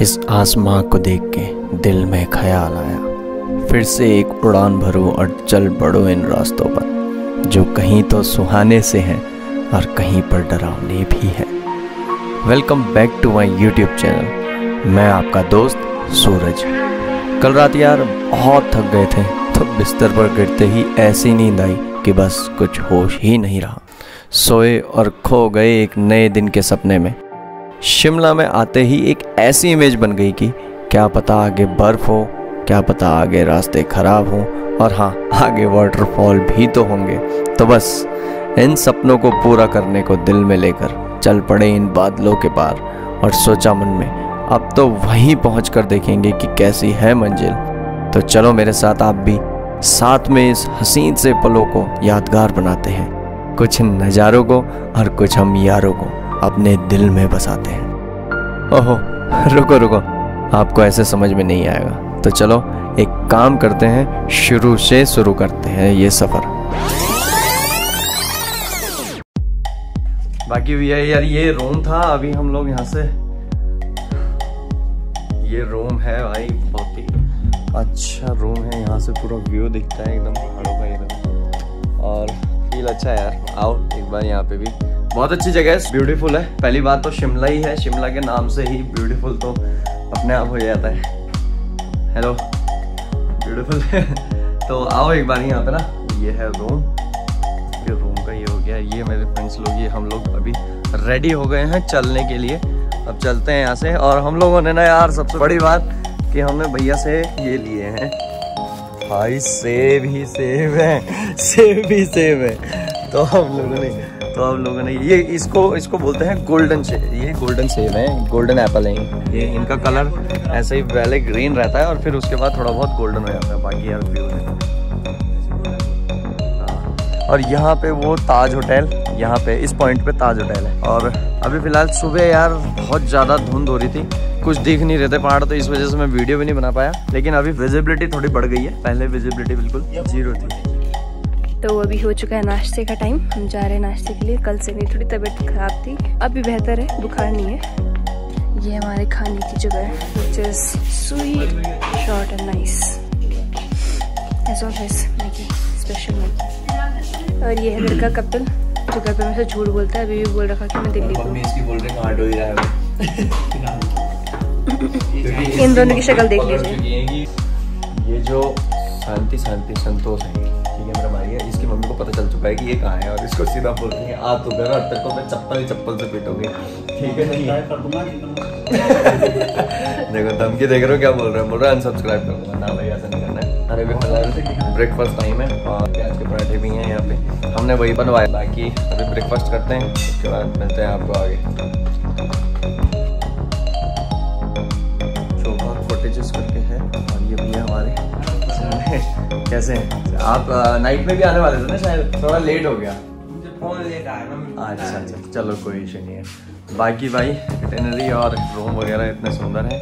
इस आसमां को देख के दिल में ख्याल आया। फिर से एक उड़ान भरूं और चल पड़ो इन रास्तों पर, जो कहीं तो सुहाने से हैं और कहीं पर डरावने भी हैं। Welcome back to my YouTube channel मैं आपका दोस्त सूरज। कल रात यार बहुत थक गए थे तो बिस्तर पर गिरते ही ऐसी नींद आई कि बस कुछ होश ही नहीं रहा। सोए और खो गए एक नए दिन के सपने में। शिमला में आते ही एक ऐसी इमेज बन गई कि क्या पता आगे बर्फ़ हो, क्या पता आगे रास्ते ख़राब हों, और हाँ आगे वाटरफॉल भी तो होंगे। तो बस, इन सपनों को पूरा करने को दिल में लेकर चल पड़े इन बादलों के पार, और सोचा मन में, अब तो वहीं पहुँच कर देखेंगे कि कैसी है मंजिल। तो चलो मेरे साथ, आप भी साथ में इस हसीन से पलों को यादगार बनाते हैं। कुछ नज़ारों को और कुछ हम यारों को। अपने दिल में बसाते हैं। ओहो, रुको रुको। आपको ऐसे समझ में नहीं आएगा। तो चलो, एक काम करते हैं, शुरू से शुरू करते हैं ये सफ़र। बाकी भैया यार ये रूम था, अभी हम लोग यहाँ से ये रूम है भाई, बहुत ही अच्छा रूम है। यहाँ से पूरा व्यू दिखता है, एकदम पहाड़ों का एकदम। और फील अच्छा है यार। आओ, एक बार यहाँ पे भी। बहुत अच्छी जगह है ब्यूटीफुल है। पहली बात तो शिमला ही है। शिमला के नाम से ही ब्यूटीफुल तो अपने आप हो जाता है। हेलो ब्यूटीफुल तो आओ एक बार यहाँ पे ना। ये है रूम ये रूम का ये हो गया। ये मेरे फ्रेंड्स लोग, ये हम लोग अभी रेडी हो गए हैं चलने के लिए। अब चलते हैं यहाँ से। और हम लोगों ने ना यार सबसे बड़ी बात कि हमने भैया से ये लिए हैं। भाई सेब ही सेब है। सेब ही सेब है। तो हम लोगों ने तो हम लोगों ने ये इसको इसको बोलते हैं गोल्डन सेब ये गोल्डन सेब है गोल्डन एप्पल है। ये इनका कलर ऐसे ही पहले ग्रीन रहता है और फिर उसके बाद थोड़ा बहुत गोल्डन हो जाता है बाकी यार व्यू है। और यहाँ पे वो ताज होटल यहाँ पे इस पॉइंट पे ताज होटल है। और अभी फ़िलहाल सुबह यार बहुत ज़्यादा धुंध हो रही थी। कुछ दिख नहीं रहे थे पहाड़ तो इस वजह से मैं वीडियो भी नहीं बना पाया। लेकिन अभी विजिबिलिटी थोड़ी बढ़ गई है। पहले विजिबिलिटी बिल्कुल ज़ीरो थी। तो अभी हो चुका है नाश्ते का टाइम हम जा रहे हैं नाश्ते के लिए। कल से मेरी थोड़ी तबीयत खराब थी। अभी बेहतर है बुखार नहीं है। ये हमारे खाने की जगह है which is sweet short and nice as always Maggi special Maggi और ये है मेरे का कपिल। जो घर पे मेरे से झूठ बोलता है अभी भी बोल रखा कि मैं दिल्ली को इसकी बोल रहे हार्ड ही रहा है इन दोनों की शक्ल देख लीजिए। ये जो शांति शांति संतोष है। ठीक है मेरा भाई है इसकी मम्मी को पता चल चुका है कि ये कहाँ है और इसको सीधा बोल रही है आ तो घर और तेरे को मैं चप्पल ही चप्पल से पीटूँगी। ठीक है नहीं देखो धमकी देख रहे हो क्या बोल रहे हो? बोल रहे हैं अनसब्सक्राइब कर दूँगा। ना भाई ऐसा नहीं करना है। अरे भी फ़िलहाल ब्रेकफास्ट टाइम है और प्याज के पराठे भी हैं यहाँ पे। हमने वही बनवाया बाकी अभी ब्रेकफास्ट करते हैं उसके बाद मिलते हैं आपको आगे। कैसे आप नाइट में भी आने वाले थे ना शायद? थोड़ा लेट हो गया। फ़ोन लेट आया ना अच्छा अच्छा। चलो कोई इशू नहीं है। बाकी भाई इटनरी और रूम वगैरह इतने सुंदर हैं।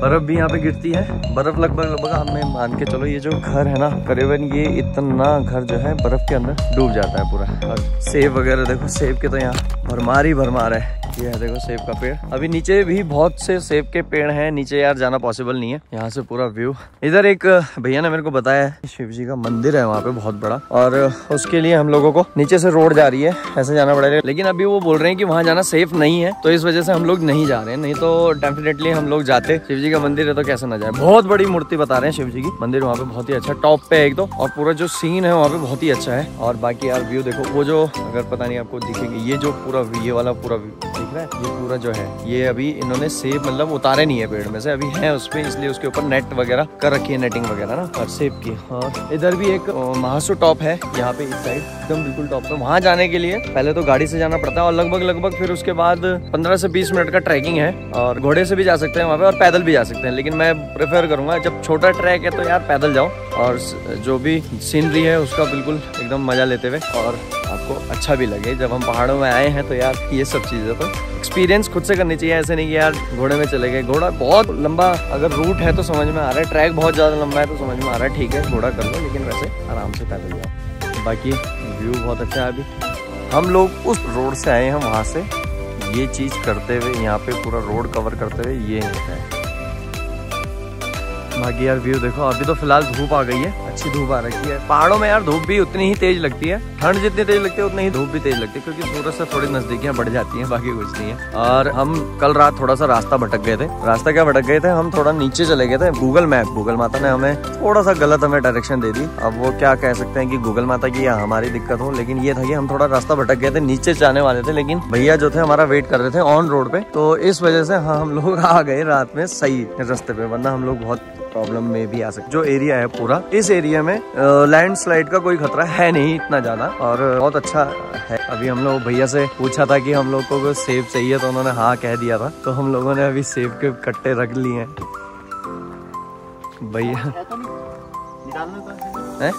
बर्फ़ भी यहाँ पे गिरती है। बर्फ़ लगभग लगभग हमें मान के चलो ये जो घर है ना करीबन ये इतना घर जो है बर्फ़ के अंदर डूब जाता है पूरा। और सेब वगैरह देखो सेब के तो यहाँ भरमार ही भरमार है। ये है देखो सेब का पेड़। अभी नीचे भी बहुत से सेब के पेड़ हैं, नीचे यार जाना पॉसिबल नहीं है। यहाँ से पूरा व्यू इधर एक, भैया ने मेरे को बताया है शिव जी का मंदिर है वहाँ पे बहुत बड़ा। और उसके लिए हम लोगों को नीचे से रोड जा रही है, ऐसे जाना पड़ेगा। लेकिन अभी वो बोल रहे हैं कि वहाँ जाना सेफ़ नहीं है तो इस वजह से हम लोग नहीं जा रहे हैं। नहीं तो डेफिनेटली हम लोग जाते। शिव जी का मंदिर है तो कैसे ना जाए। बहुत बड़ी मूर्ति बता रहे हैं शिव जी की। मंदिर वहाँ पे बहुत ही अच्छा टॉप पे है एक तो और पूरा जो सीन है वहाँ पे बहुत ही अच्छा है। और बाकी यार व्यू देखो, वो जो, अगर पता नहीं आपको दिखेगी, ये जो पूरा ये वाला पूरा दिख रहा है? ये पूरा जो है ये अभी इन्होंने सेब मतलब उतारे नहीं है पेड़ में से अभी है उसपे इसलिए उसके ऊपर नेट वगैरह कर रखी है नेटिंग वगैरह ना। और सेब की और इधर भी एक महासु टॉप है यहाँ पे इस साइड एकदम बिल्कुल टॉप पे। वहाँ जाने के लिए पहले तो गाड़ी से जाना पड़ता है और लगभग लगभग फिर उसके बाद पंद्रह से बीस मिनट का ट्रैकिंग है और घोड़े से भी जा सकते हैं वहाँ पे और पैदल भी जा सकते हैं। लेकिन मैं प्रेफर करूँगा जब छोटा ट्रैक है तो यार पैदल जाओ और जो भी सीनरी है उसका बिल्कुल एकदम मज़ा लेते हुए और आपको अच्छा भी लगे। जब हम पहाड़ों में आए हैं तो यार, ये सब चीज़ें तो एक्सपीरियंस खुद से करनी चाहिए। ऐसे नहीं कि यार, घोड़े में चले गए। घोड़ा बहुत लंबा, अगर रूट है तो समझ में आ रहा है। ट्रैक बहुत ज़्यादा लंबा है तो समझ में आ रहा है, ठीक है, घोड़ा कर लो, लेकिन वैसे आराम से पैदल जाओ। बाकी व्यू बहुत अच्छा है अभी। हम लोग उस रोड से आए हैं, वहाँ से। ये चीज़ करते हुए, यहाँ पे पूरा रोड कवर करते हुए ये है। बाकी यार व्यू देखो, अभी तो फ़िलहाल धूप आ गई है। अच्छी धूप आ रखी है। पहाड़ों में यार धूप भी उतनी ही तेज लगती है। ठंड जितनी तेज लगती है, उतनी ही धूप भी तेज लगती है, क्योंकि सूरज से थोड़ी नजदीकियाँ बढ़ जाती हैं, बाकी कुछ नहीं है। और हम कल रात थोड़ा सा रास्ता भटक गए थे। रास्ता क्या भटक गए थे? हम थोड़ा नीचे चले गए थे, गूगल मैप। गूगल माता ने हमें थोड़ा सा गलत हमें डायरेक्शन दे दी। अब वो क्या कह सकते हैं कि गूगल माता की या हमारी दिक्कत हो, लेकिन ये था कि हम थोड़ा रास्ता भटक गए थे, नीचे जाने वाले थे, लेकिन भैया जो थे हमारा वेट कर रहे थे ऑन रोड पे। तो इस वजह से हाँ हम लोग आ गए रात में सही रास्ते पे, वरना हम लोग बहुत प्रॉब्लम में भी आ सकते। जो एरिया है पूरा, इस एरिया में लैंडस्लाइड का कोई खतरा है नहीं इतना ज़्यादा और बहुत अच्छा है। अभी हम लोग भैया से पूछा था कि हम लोग को सेब चाहिए तो उन्होंने हाँ कह दिया था तो हम लोगों ने अभी सेब के कट्टे रख लिए हैं। भैया। है।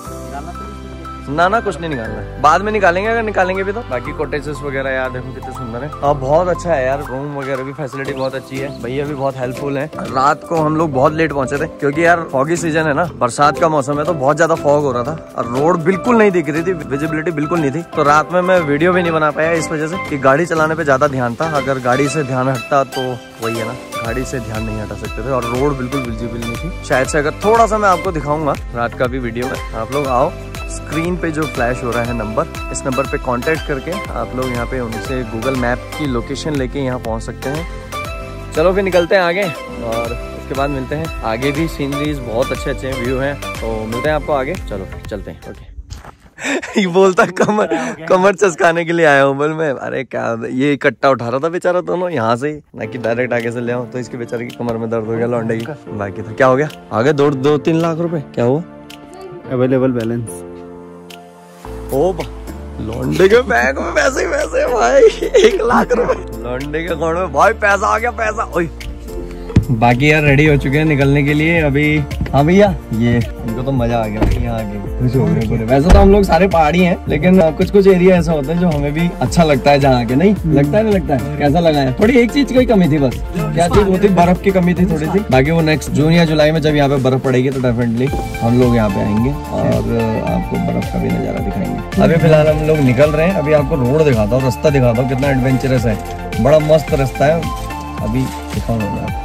ना ना, कुछ नहीं निकालना है। बाद में निकालेंगे, अगर निकालेंगे भी तो। बाकी कोटेजेस वगैरह यार, देखो कितने सुंदर है। और बहुत अच्छा है यार रूम वगैरह भी फैसिलिटी बहुत अच्छी है। भैया भी बहुत हेल्पफुल है। रात को हम लोग बहुत लेट पहुँचे थे, क्योंकि यार फॉगी सीज़न है ना, बरसात का मौसम है तो बहुत ज़्यादा फॉग हो रहा था। और रोड बिल्कुल नहीं दिख रही थी विजिबिलिटी बिल्कुल नहीं थी। तो रात में मैं वीडियो भी नहीं बना पाया इस वजह से कि गाड़ी चलाने पे ज़्यादा ध्यान था। अगर गाड़ी से ध्यान हटता तो वही है ना, गाड़ी से ध्यान नहीं हटा सकते थे। और रोड बिल्कुल विजिबल नहीं थी। शायद से अगर थोड़ा सा मैं आपको दिखाऊँगा, रात का भी वीडियो में। आप लोग आओ। स्क्रीन पे जो फ्लैश हो रहा है नंबर इस नंबर पे कांटेक्ट करके आप लोग यहाँ पे उनसे गूगल मैप की लोकेशन लेके यहाँ पहुँच सकते हैं। चलो फिर निकलते हैं आगे और उसके बाद मिलते हैं। आगे भी सीनरीज बहुत अच्छे अच्छे व्यू हैं तो मिलते हैं आपको आगे। चलो चलते हैं ओके ये बोलता कमर कमर चसकाने के लिए आया हूँ बोल मैं। अरे क्या ये इकट्ठा उठा रहा था बेचारा दोनों यहाँ से ही ना कि डायरेक्ट आगे से ले आऊँ तो इसके बेचारे की कमर में दर्द हो गया लौंडे की। बाकी था क्या हो गया? आगे दो दो तीन लाख रुपए क्या हुआ? अवेलेबल बैलेंस ओ लौंडे के बैग में पैसे पैसे भाई, एक लाख रुपए। लौंडे के अकाउंट में भाई पैसा आ गया, पैसा ओए। बाकी यार रेडी हो चुके हैं निकलने के लिए। अभी हाँ भैया ये इनको तो मज़ा आ गया यहाँ आके। खुश हो गए पूरे। वैसे तो हम लोग सारे पहाड़ी हैं लेकिन कुछ कुछ एरिया ऐसा होता है जो हमें भी अच्छा लगता है जहाँ आके। नहीं? लगता है नहीं लगता है? कैसा लगा है थोड़ी एक चीज़ की कमी थी बस। क्या चीज़? वो थी बर्फ़ की कमी थी थोड़ी सी। बाकी वो नेक्स्ट जून या जुलाई में जब यहाँ पे बर्फ़ पड़ेगी तो डेफिनेटली हम लोग यहाँ पे आएँगे और आपको बर्फ़ का भी नज़ारा दिखाएँगे। अभी फ़िलहाल हम लोग निकल रहे हैं। अभी आपको रोड दिखाता हूँ रास्ता दिखाता हूँ कितना एडवेंचरस है। बड़ा मस्त रास्ता है। अभी दिखाऊँगा मैं आपको।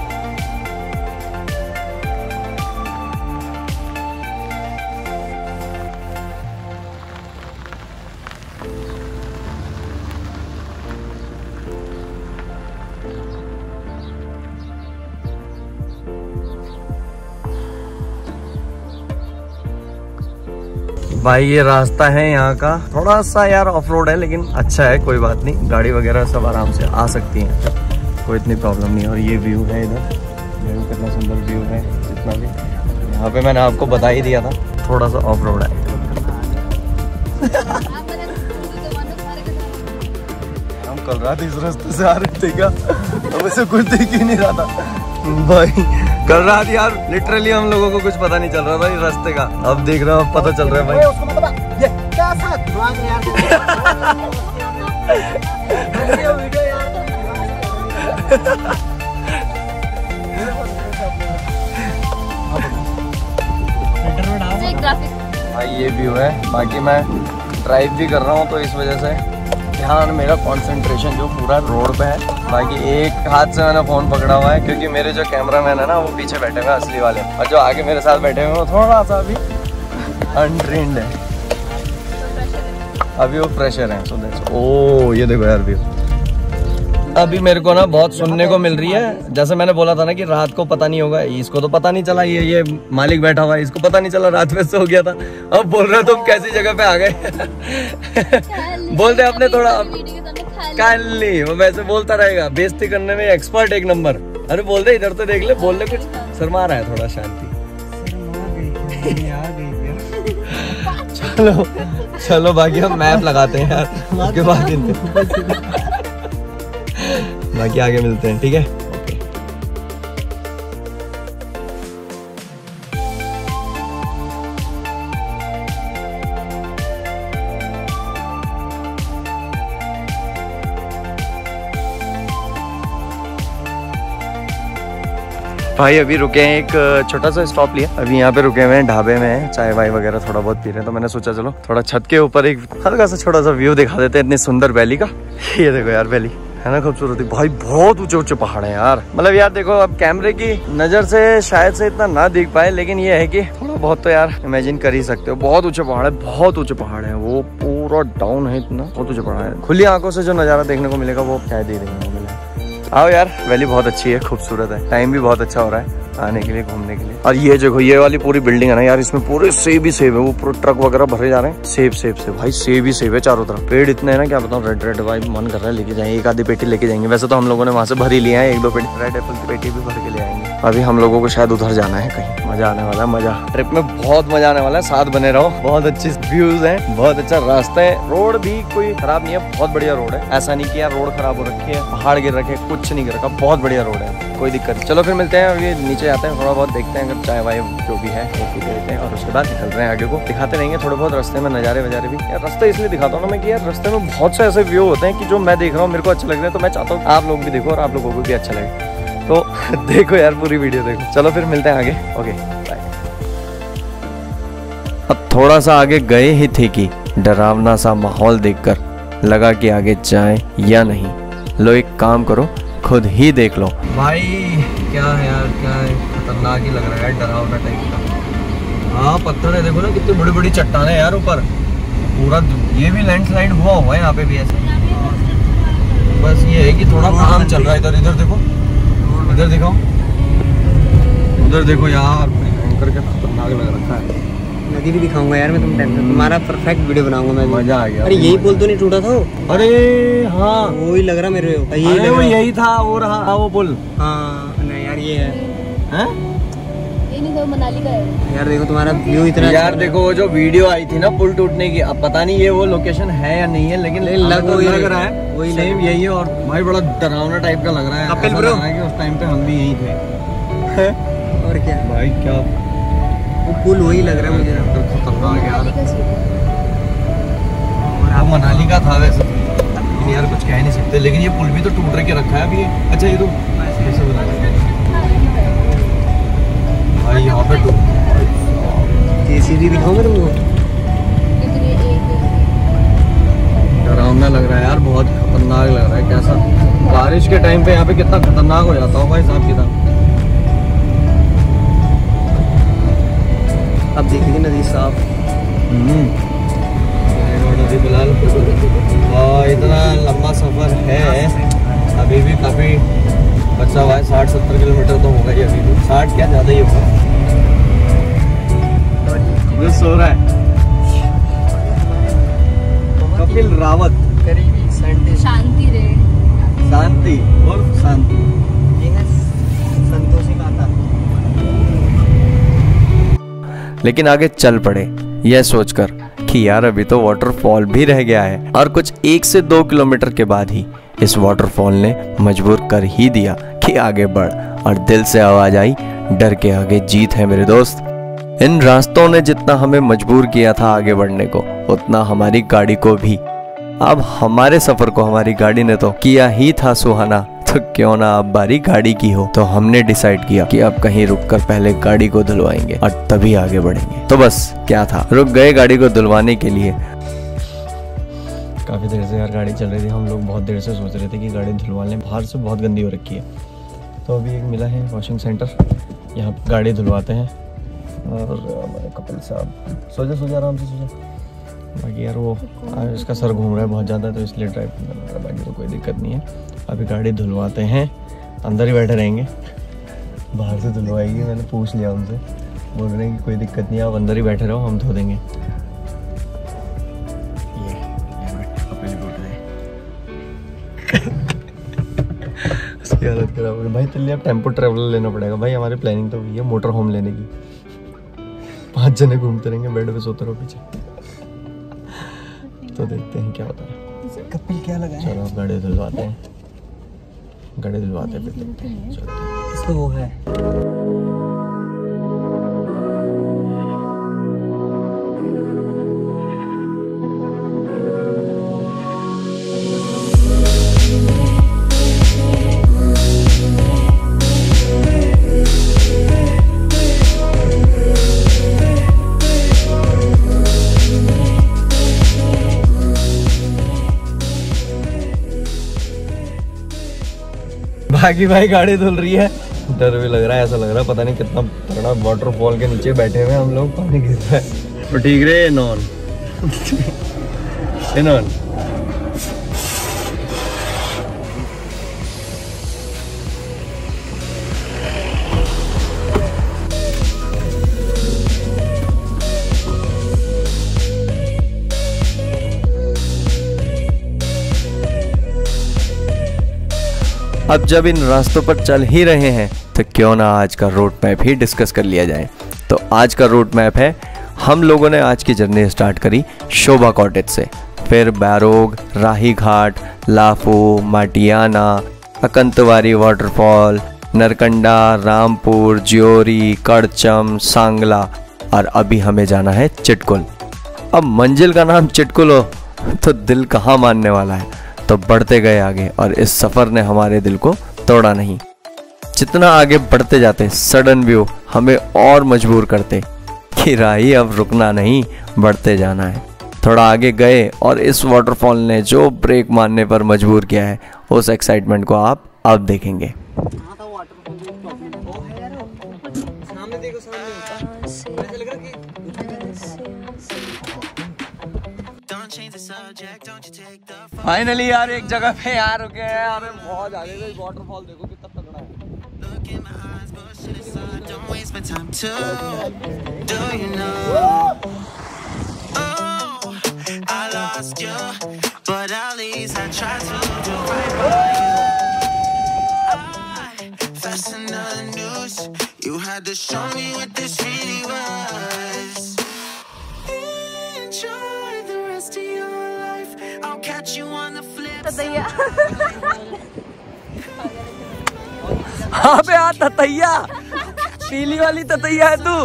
भाई, ये रास्ता है यहाँ का। थोड़ा सा यार ऑफ़ रोड है, लेकिन अच्छा है, कोई बात नहीं। गाड़ी वगैरह सब आराम से आ सकती है। कोई इतनी प्रॉब्लम नहीं और ये व्यू है इधर। व्यू कितना सुंदर व्यू है जितना भी। यहाँ पे मैंने आपको बता ही दिया था। थोड़ा सा ऑफ़ रोड है। हम कल रात इस रास्ते से आ रहे थे क्या? ऐसे कुछ दिख ही नहीं रहा था। भाई कल रात यार लिटरली हम लोगों को कुछ पता नहीं चल रहा था इस रास्ते का। अब देख रहे हो अब पता चल रहा है भाई। भाई ये व्यू है। बाकी मैं ड्राइव भी कर रहा हूँ तो इस वजह से। ध्यान मेरा कंसंट्रेशन जो पूरा रोड पे है बाकी एक हाथ से मैंने फ़ोन पकड़ा हुआ है क्योंकि मेरे जो कैमरा मैन है ना वो पीछे बैठे हुए असली वाले। और जो आगे मेरे साथ बैठे हुए वो थोड़ा सा अभी अनट्रेंड है। अभी वो प्रेशर है सो ओ ये देखो यार व्यू अभी मेरे को ना बहुत सुनने को मिल रही है। जैसे मैंने बोला था ना कि रात को पता नहीं होगा इसको तो पता नहीं चला ये ये मालिक बैठा हुआ है इसको पता नहीं चला रात में सो गया था। अब बोल रहे तुम कैसी जगह पे आ गए? बोलते अपने थोड़ा काली वो वैसे बोलता रहेगा बेइज्जती करने में एक्सपर्ट एक नंबर अरे बोल दे इधर तो देख ले बोल ले कुछ। शर्मा रहा है थोड़ा शांति। चलो चलो बाकी हम मैप लगाते हैं यार उसके बाद बाकी आगे मिलते हैं ठीक है? भाई अभी रुके हैं एक छोटा सा स्टॉप लिया। अभी यहाँ पे रुके हुए हैं ढाबे में चाय वाय वगैरह थोड़ा बहुत पी रहे हैं तो मैंने सोचा चलो थोड़ा छत के ऊपर एक हल्का सा छोटा सा व्यू दिखा देते हैं इतनी सुंदर वैली का। ये देखो यार वैली है ना खूबसूरती? भाई, बहुत ऊँचे ऊँचे पहाड़ हैं यार। मतलब यार देखो, अब कैमरे की नज़र से शायद से इतना ना दिख पाए, लेकिन ये है कि थोड़ा बहुत तो यार इमेजिन कर ही सकते हो। बहुत ऊँचे पहाड़ है, बहुत ऊँचे पहाड़ है। वो पूरा डाउन है इतना, बहुत ऊँचे पहाड़ है। खुली आँखों से जो नज़ारा देखने को मिलेगा, वो शायद ही देखने को मिलेगा आओ यार वैली बहुत अच्छी है, खूबसूरत है। टाइम भी बहुत अच्छा हो रहा है। आने के लिए घूमने के लिए। और ये जो ये वाली पूरी बिल्डिंग है ना यार इसमें पूरे सेब ही सेब है वो पूरे ट्रक वगैरह भरे जा रहे हैं। सेब सेब से भाई सेब ही सेब है चारों तरफ़। पेड़ इतने हैं ना क्या बताऊँ रेड रेड भाई मन कर रहा है लेके जाएँगे एक आधी पेटी लेके जाएँगे। वैसे तो हम लोगों ने वहाँ से भरी लिया है एक दो पेटी। रेड एप्पल की पेटी भी भर के ले आएँगे। अभी हम लोगों को शायद उधर जाना है कहीं। मज़ा आने वाला है, मज़ा। ट्रिप में बहुत मज़ा आने वाला है, साथ बने रहो। बहुत अच्छी व्यूज़ है, बहुत अच्छा रास्ता है। रोड भी कोई खराब नहीं है, बहुत बढ़िया रोड है। ऐसा नहीं किया रोड खराब हो रखी है, पहाड़ गिर रखे, कुछ नहीं गिर रखा, बहुत बढ़िया रोड है। कोई दिक्कत नहीं। चलो फिर मिलते हैं, अभी नीचे आते हैं, थोड़ा बहुत देखते हैं अगर चाय वाय जो भी है, वो पी लेते हैं, और उसके बाद निकल रहे हैं आगे को। दिखाते रहेंगे थोड़े बहुत रास्ते में, नज़ारे वजारे भी। यार रास्ते इसलिए दिखाता हूँ ना मैं कि यार रास्ते में बहुत से ऐसे व्यू होते हैं कि जो मैं देख रहा हूँ, मेरे को अच्छा लग रहा है तो मैं चाहता हूँ आप लोग भी देखो और आप लोगों को भी अच्छा लगे। तो देखो यार पूरी वीडियो देखो। चलो फिर मिलते हैं आगे। ओके बाय अब थोड़ा सा आगे गए ही थे कि डरावना सा माहौल देखकर लगा कि आगे जाएँ या नहीं। लो एक काम करो खुद ही देख लो। भाई क्या है यार क्या है? खतरनाक ही लग रहा है डरावना टाइप का। हाँ पत्थर है देखो ना कितनी बड़ी बड़ी चट्टाने यार ऊपर। पूरा ये भी लैंडस्लाइड हुआ हुआ है यहाँ पे भी ऐसे। बस ये है कि थोड़ा काम चल रहा है इधर इधर देखो। इधर देखो उधर देखो यार एंकर के खतरनाक लग रखा है। नदी भी दिखाऊँगा यार मैं तुम टेंशन तुम्हारा परफेक्ट वीडियो बनाऊँगा मैं। मज़ा आ गया अरे यही पुल तो नहीं टूटा था? वो? अरे हाँ। वो ही लग रहा मेरे को। यही अरे वो यही था वो रहा हाँ, वो पुल। हाँ नहीं यार ये है। हैं? ये नहीं तो मनाली का है। यार देखो तुम्हारा व्यू इतना यार देखो वो जो वीडियो आई थी ना पुल टूटने की अब पता नहीं ये वो लोकेशन है या नहीं है लेकिन लेकिन लग तो वही लग रहा है। वही सेम यही है और भाई बड़ा डरावना टाइप का लग रहा है। कपिल है कि उस टाइम पे हम भी यही थे। और क्या? भाई क्या? वो पुल वही लग रहा है मुझे। खतरनाक यार। मनाली का मनाली था वैसे। यार कुछ कह नहीं सकते लेकिन ये पुल भी तो टूट के रखा है अभी। अच्छा ये तो भाई यहाँ पे जेसीबी दिखाऊँगा तुमको लेकिन ये एक डरावना लग रहा है यार बहुत खतरनाक लग रहा है कैसा? बारिश के टाइम पे यहाँ पे कितना खतरनाक हो जाता होगा हिसाब किताब। अब देखिए नदी साफ़। नदी फ़िलहाल और इतना लंबा सफ़र है। अभी भी काफ़ी बचा हुआ है साठ सत्तर किलोमीटर तो होगा ही अभी साठ क्या ज़्यादा ही होगा। जो सो रहा है। कपिल रावत। करीबी संडे। शांति रहे शांति और शांति। संतोषी माता। लेकिन आगे चल पड़े यह सोचकर कि यार अभी तो वाटरफॉल भी रह गया है और कुछ एक से दो किलोमीटर के बाद ही इस वाटरफॉल ने मजबूर कर ही दिया कि आगे बढ़ और दिल से आवाज़ आई डर के आगे जीत है मेरे दोस्त। इन रास्तों ने जितना हमें मजबूर किया था आगे बढ़ने को, उतना हमारी गाड़ी को भी। अब हमारे सफ़र को हमारी गाड़ी ने तो किया ही था सुहाना तो क्यों ना अब बारी गाड़ी की हो? तो हमने डिसाइड किया कि अब कहीं रुककर पहले गाड़ी को धुलवाएँगे और तभी आगे बढ़ेंगे। तो बस, क्या था? रुक गए गाड़ी को धुलवाने के लिए। काफ़ी देर से यार गाड़ी चल रही थी। हम लोग बहुत देर से सोच रहे थे कि गाड़ी धुलवा लें बाहर से बहुत गंदी हो रखी है। तो अभी एक मिला है वॉशिंग सेंटर यहाँ गाड़ी धुलवाते हैं। और कपिल साहब। सो जा सो जा, आराम से सो जा। बाकी यार वो इसका सर घूम रहा है बहुत ज़्यादा तो इसलिए ड्राइव करना पड़ रहा है बाकी तो कोई दिक्कत नहीं है। अभी गाड़ी धुलवाते हैं, अंदर ही बैठे रहेंगे। बाहर से धुलवाएगी, मैंने पूछ लिया उनसे। बोल रहे हैं कि कोई दिक्कत नहीं आप अंदर ही बैठे रहो, हम धो देंगे। उसकी हालत खराब हो गई। भाई चलिए अब टेंपो ट्रेवलर लेना पड़ेगा। भाई हमारी प्लानिंग तो हुई है, मोटर होम लेने की। पाँच जने घूमते रहेंगे बेड पे सोते रहो पीछे। तो देखते हैं क्या होता है। कपिल क्या लगा चलो गड़े दिलवाते धुलवाते हैं। गड़े धुलवाते हैं फिर देखते हैं। इसको वो है। बाकी भाई गाड़ी धुल रही है। डर भी लग रहा है ऐसा लग रहा है पता नहीं कितना तगड़ा वाटरफॉल के नीचे बैठे हुए हैं हम लोग पानी गिर रहा है। ठीक रे नॉन। नॉन। अब जब इन रास्तों पर चल ही रहे हैं तो क्यों ना आज का रोड मैप ही डिस्कस कर लिया जाए? तो आज का रोड मैप है, हम लोगों ने आज की जर्नी स्टार्ट करी शोभा कॉटेज से। फिर बैरोग, राही घाट, लाफू, माटियाना, अकंतवारी वाटरफॉल नरकंडा, रामपुर, ज्योरी, कड़चम, सांगला, और अभी हमें जाना है चिटकुल। अब मंजिल का नाम चिटकुल हो तो दिल कहाँ मानने वाला है? तो बढ़ते गए आगे और इस सफ़र ने हमारे दिल को तोड़ा नहीं। जितना आगे बढ़ते जाते सडन व्यू हमें और मजबूर करते कि राही, अब रुकना नहीं, बढ़ते जाना है। थोड़ा आगे गए और इस वाटरफॉल ने जो ब्रेक मारने पर मजबूर किया है, उस एक्साइटमेंट को आप अब देखेंगे। फाइनली यार, एक जगह पे यार, रुके हैं यार, बहुत आ गए वाटरफॉल देखो कितना तगड़ा है Show me what this really was. Enjoy. Catch you on the flip. हाँ पे आ ततैया। पीली वाली ततैया है तू।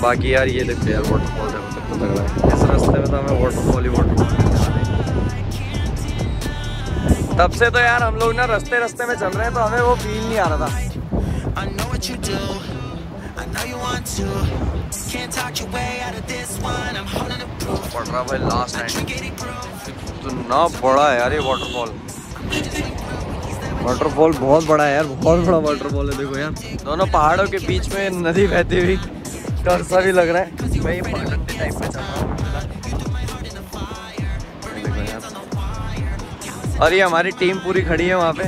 बाकी यार ये देखो यार वाटरफॉल देखो कितना तगड़ा है। इस रास्ते में तो हमें वाटरफॉल ही वाटरफॉल तब से तो यार हम लोग ना रास्ते रास्ते में चल रहे हैं तो हमें वो फील नहीं आ रहा था। Can't talk your way out of this one. I'm holding the proof. पड़ रहा भाई last Drink night any proof. तो ना बड़ा है यार ये वाटरफॉल वाटरफॉल बहुत बड़ा है यार बहुत बड़ा वाटरफॉल है देखो यार. दोनों पहाड़ों के बीच में नदी बहती हुई. डर सा भी लग रहा है. मैं ये पहाड़ी टाइप में चल रहा देखो यार। और ये हमारी टीम पूरी खड़ी है वहाँ पे.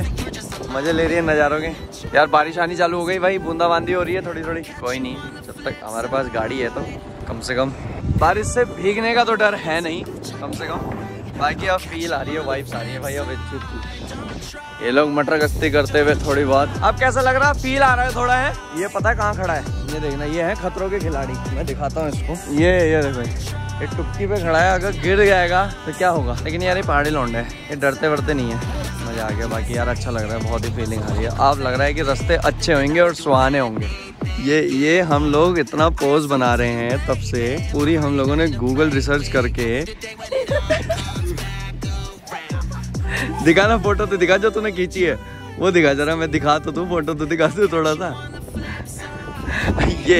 मज़े ले रही है नज़ारों के. यार बारिश आनी चालू हो गई भाई बूंदाबांदी हो रही है थोड़ी थोड़ी कोई नहीं. तक हमारे पास गाड़ी है तो कम से कम बारिश से भीगने का तो डर है नहीं, कम से कम। बाकी अब फील आ रही है वाइब्स आ रही है भाई अब ये लोग मटर गश्ती करते हुए थोड़ी बहुत। अब कैसा लग रहा है? फील आ रहा है थोड़ा, है? ये पता है कहाँ खड़ा है? ये देखना, ये है खतरों के खिलाड़ी। मैं दिखाता हूँ इसको। ये ये देखो। ये टुक्की पे खड़ा है, अगर गिर जाएगा तो क्या होगा? लेकिन यार ये पहाड़ी लौंडे है, ये डरते वरते नहीं है। मज़ा आ गया, बाकी यार अच्छा लग रहा है, बहुत ही फीलिंग आ रही है। आप लग रहा है कि रास्ते अच्छे होंगे और सुहाने होंगे। ये ये हम लोग इतना पोज बना रहे हैं, तब से पूरी हम लोगों ने गूगल रिसर्च करके दिखाना फ़ोटो तो दिखा, जो तूने खींची है, वो दिखा जरा, मैं दिखा तो तू फ़ोटो तो दिखा दू थोड़ा सा। ये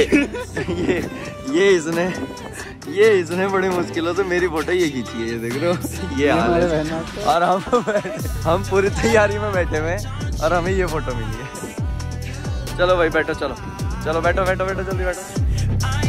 ये ये इसने ये इसने बड़ी मुश्किलों से मेरी फ़ोटो ये खींची है ये देख रहे हो? ये हाल है। और हम हम पूरी तैयारी में बैठे हुए हैं और हमें ये फ़ोटो मिली है। चलो भाई बैठो चलो। चलो बैठो बैठो बैठो जल्दी बैठो।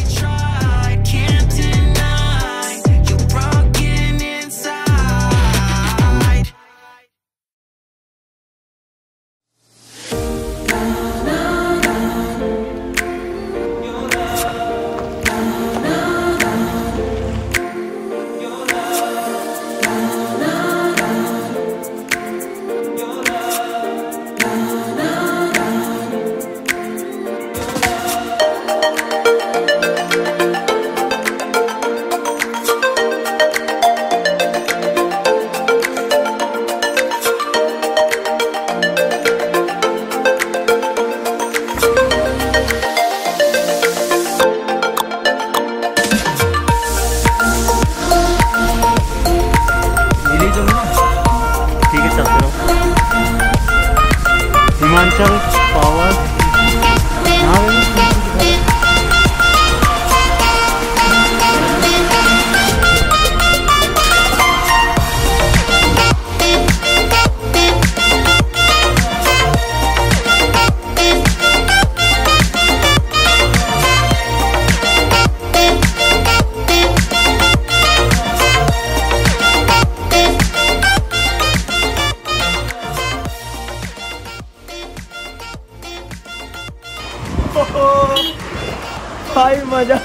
हिमाचल पावर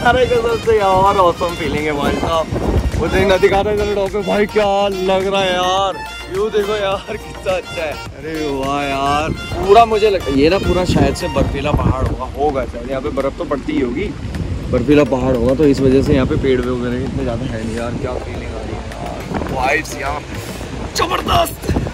आ रहा है है भाई साहब। वो देखना दिखा रहे हैं पे। भाई, क्या लग रहा है यार? व्यू देखो यार, कितना अच्छा है। अरे वाह यार। पूरा मुझे लग ये ना पूरा शायद से बर्फीला पहाड़ होगा। होगा शायद, यहाँ पे बर्फ़ तो पड़ती ही होगी। बर्फीला पहाड़ होगा तो इस वजह से यहाँ पे पेड़ वगैरह इतने ज़्यादा है नहीं यार। क्या फीलिंग आ रही है यार। वाइब्स यहाँ ज़बरदस्त!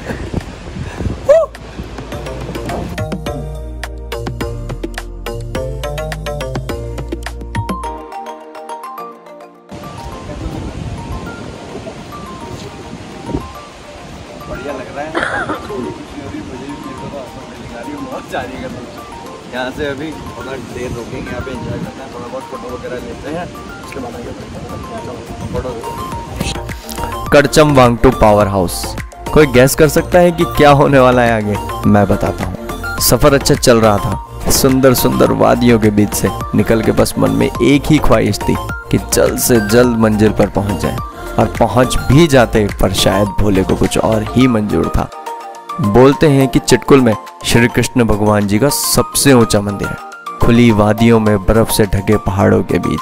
से अभी थोड़ा देर रुकेंगे, यहाँ पे एंजॉय करते हैं, थोड़ा बहुत फ़ोटो वगैरह लेते हैं, उसके बाद आगे photo Karcham Wangtoo power house. कोई गैस कर सकता है कि क्या होने वाला है आगे? मैं बताता हूँ। सफ़र अच्छा चल रहा था। सुंदर सुंदर वादियों के बीच से निकल के बस मन में एक ही ख्वाहिश थी कि जल्द से जल्द मंजिल पर पहुँच जाए। और पहुँच भी जाते पर शायद भोले को कुछ और ही मंजूर था। बोलते हैं कि चिटकुल में श्री कृष्ण भगवान जी का सबसे ऊँचा मंदिर है। खुली वादियों में बर्फ़ से ढके पहाड़ों के बीच।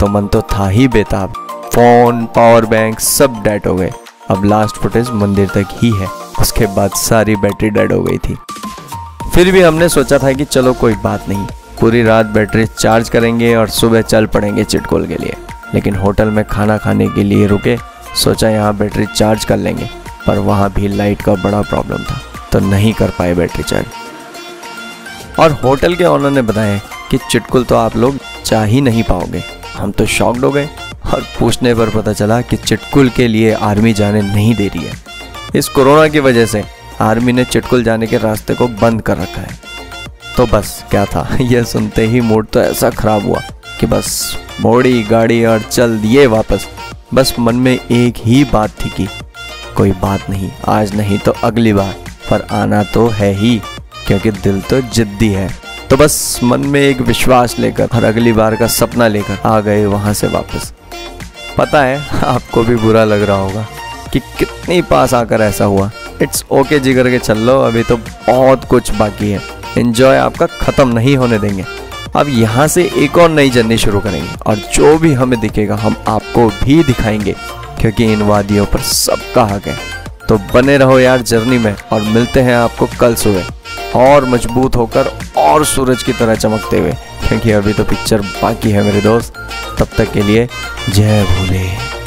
तो मन तो था ही बेताब। फ़ोन पावर बैंक सब डेड हो गए। अब लास्ट फुटेज मंदिर तक ही है। उसके बाद सारी बैटरी डेड हो गई थी। फिर भी हमने सोचा था कि चलो कोई बात नहीं। पूरी रात बैटरी चार्ज करेंगे और सुबह चल पड़ेंगे चिटकोल के लिए। लेकिन होटल में खाना खाने के लिए रुके, सोचा यहाँ बैटरी चार्ज कर लेंगे। पर वहाँ भी लाइट का बड़ा प्रॉब्लम था। तो नहीं कर पाए बैटरी चार्ज। और होटल के ऑनर ने बताया कि चिटकुल तो आप लोग जा ही नहीं पाओगे। हम तो शॉक्ड हो गए और पूछने पर पता चला कि चिटकुल के लिए आर्मी जाने नहीं दे रही है। इस कोरोना की वजह से आर्मी ने चिटकुल जाने के रास्ते को बंद कर रखा है। तो बस, क्या था? यह सुनते ही मूड तो ऐसा खराब हुआ कि बस, मोड़ी, गाड़ी और चल दिए वापस। बस मन में एक ही बात थी कि कोई बात नहीं, आज नहीं तो अगली बार। पर आना तो है ही, क्योंकि दिल तो जिद्दी है। तो बस मन में एक विश्वास लेकर और अगली बार का सपना लेकर आ गए वहाँ से वापस। पता है, आपको भी बुरा लग रहा होगा कि कितनी पास आकर ऐसा हुआ। इट्स ओके जी करके चल लो अभी तो बहुत कुछ बाकी है। एंजॉय आपका ख़त्म नहीं होने देंगे। अब यहाँ से एक और नई जर्नी शुरू करेंगे। और जो भी हमें दिखेगा, हम आपको भी दिखाएँगे, क्योंकि इन वादियों पर सबका हक है। तो बने रहो यार जर्नी में और मिलते हैं आपको कल सुबह। और मज़बूत होकर और सूरज की तरह चमकते हुए। क्योंकि अभी तो पिक्चर बाकी है मेरे दोस्त। तब तक के लिए जय भोले।